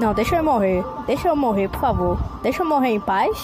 Não, deixa eu morrer. Deixa eu morrer, por favor. Deixa eu morrer em paz.